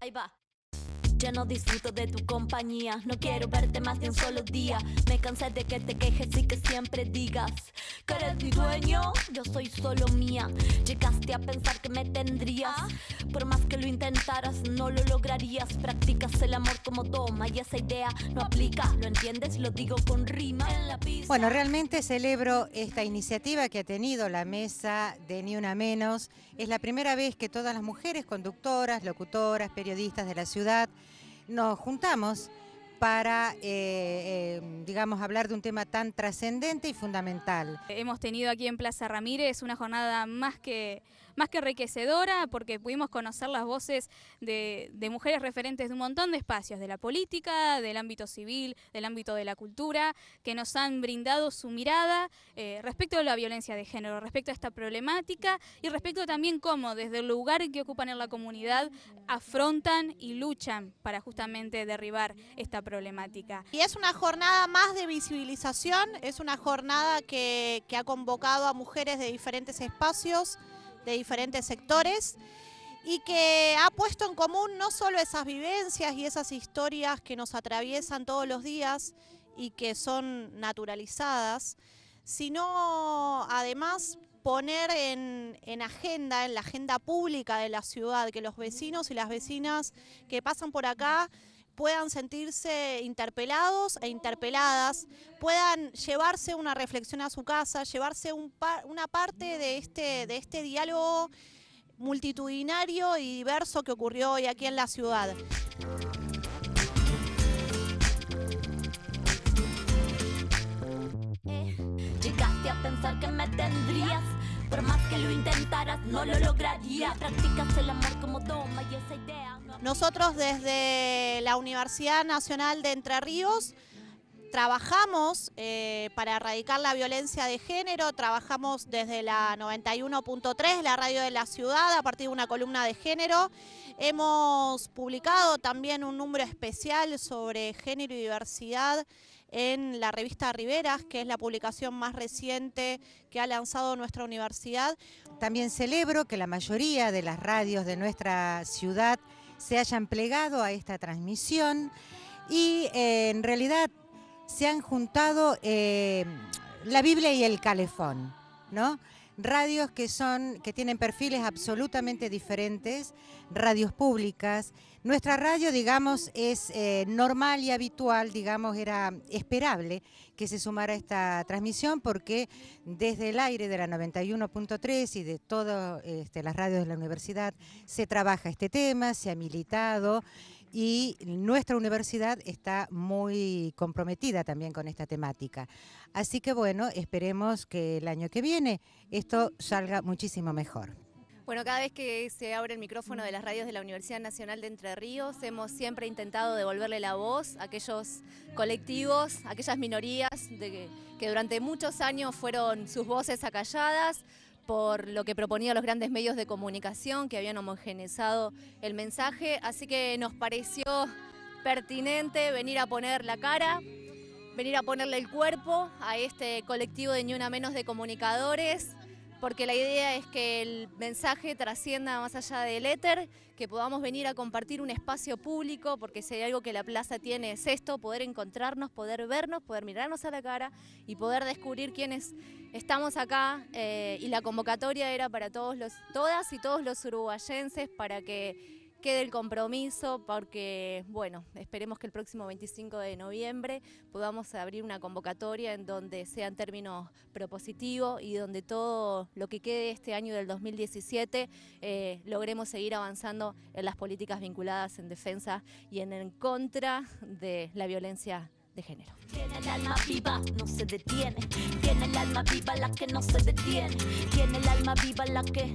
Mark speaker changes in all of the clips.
Speaker 1: Ay ba, Ya no disfruto de tu compañía, no quiero verte más de un solo día. Me cansé de que te quejes y que siempre digas que eres mi dueño, yo soy solo mía. Llegaste a pensar que me tendrías, por más que lo intentaras, no lo lograrías. Practicas el amor como toma y esa idea no aplica, ¿lo entiendes? Lo digo con rima en la pista.
Speaker 2: Bueno, realmente celebro esta iniciativa que ha tenido la mesa de Ni Una Menos. Es la primera vez que todas las mujeres conductoras, locutoras, periodistas de la ciudad nos juntamos para, eh, eh, digamos, hablar de un tema tan trascendente y fundamental.
Speaker 3: Hemos tenido aquí en Plaza Ramírez una jornada más que, más que enriquecedora porque pudimos conocer las voces de, mujeres referentes de un montón de espacios, de la política, del ámbito civil, del ámbito de la cultura, que nos han brindado su mirada eh, respecto a la violencia de género, respecto a esta problemática y respecto también cómo desde el lugar que ocupan en la comunidad afrontan y luchan para justamente derribar esta problemática.
Speaker 4: Y es una jornada más de visibilización, es una jornada que, que ha convocado a mujeres de diferentes espacios, de diferentes sectores y que ha puesto en común no solo esas vivencias y esas historias que nos atraviesan todos los días y que son naturalizadas, sino además poner en, en, agenda, en la agenda pública de la ciudad, que los vecinos y las vecinas que pasan por acá puedan sentirse interpelados e interpeladas, puedan llevarse una reflexión a su casa, llevarse una parte de este, de este diálogo multitudinario y diverso que ocurrió hoy aquí en la ciudad.
Speaker 1: Eh, llegaste a pensar que me tendrías por más que lo intentaras, no lo lograría. Practicas el amor como idea.
Speaker 4: Nosotros desde la Universidad Nacional de Entre Ríos trabajamos eh, para erradicar la violencia de género, trabajamos desde la 91.3, la radio de la ciudad, a partir de una columna de género. Hemos publicado también un número especial sobre género y diversidad en la revista Riveras, que es la publicación más reciente que ha lanzado nuestra universidad.
Speaker 2: También celebro que la mayoría de las radios de nuestra ciudad se hayan plegado a esta transmisión y eh, en realidad se han juntado eh, la Biblia y el calefón, ¿no? Radios que son que tienen perfiles absolutamente diferentes, radios públicas. Nuestra radio, digamos, es eh, normal y habitual, digamos, era esperable que se sumara esta transmisión porque desde el aire de la 91.3 y de todas este, las radios de la universidad se trabaja este tema, se ha militado y nuestra universidad está muy comprometida también con esta temática. Así que bueno, esperemos que el año que viene esto salga muchísimo mejor.
Speaker 5: Bueno, cada vez que se abre el micrófono de las radios de la Universidad Nacional de Entre Ríos, hemos siempre intentado devolverle la voz a aquellos colectivos, a aquellas minorías de que durante muchos años fueron sus voces acalladas, por lo que proponían los grandes medios de comunicación que habían homogeneizado el mensaje, así que nos pareció pertinente venir a poner la cara, venir a ponerle el cuerpo a este colectivo de Ni Menos de comunicadores, porque la idea es que el mensaje trascienda más allá del éter, que podamos venir a compartir un espacio público, porque si hay algo que la plaza tiene es esto, poder encontrarnos, poder vernos, poder mirarnos a la cara y poder descubrir quiénes estamos acá. Eh, y la convocatoria era para todos los, todas y todos los uruguayenses para que quede el compromiso porque, bueno, esperemos que el próximo 25 de noviembre podamos abrir una convocatoria en donde sean términos propositivos y donde todo lo que quede este año del 2017 eh, logremos seguir avanzando en las políticas vinculadas en defensa y en, en contra de la violencia de género.
Speaker 1: Tiene el alma viva, no se detiene. Tiene el alma viva la que no se detiene. Tiene el alma viva la que...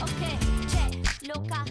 Speaker 1: Ok, che, loca.